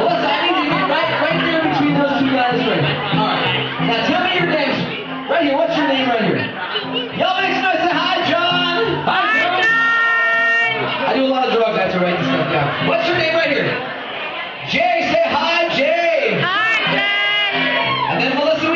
What's I need you to get right, right there between those two guys right there. All right. Now tell me your names. Right here. What's your name right here? Y'all make some noise. Say hi, John. Hi, John. I do a lot of drugs. I have to write this stuff down. What's your name right here? Jay. Say hi, Jay. Hi, Jay. And then Melissa.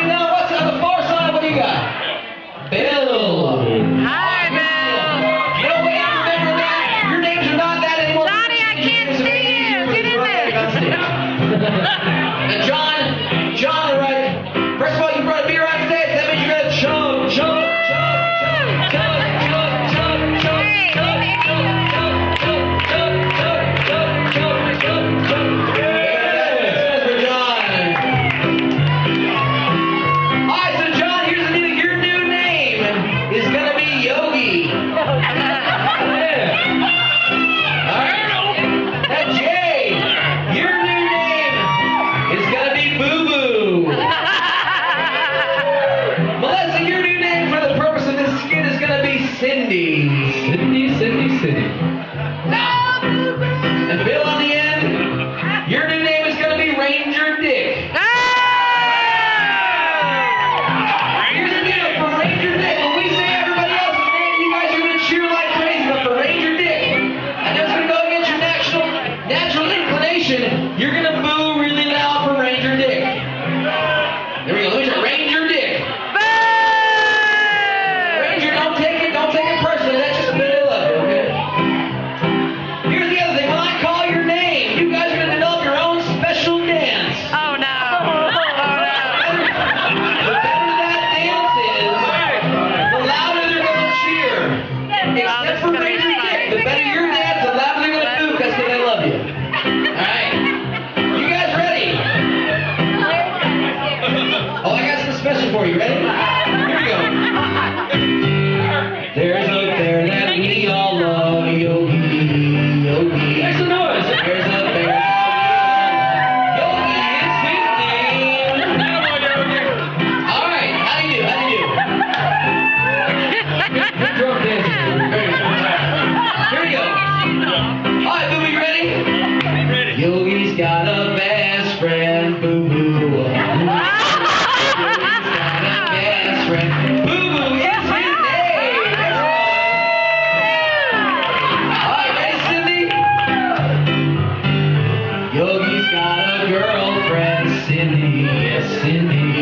ascending That's for raising. The better your dad, the louder they're going to poop. Because they love you. All right? You guys ready? Oh, I got something special for you. Ready? yes.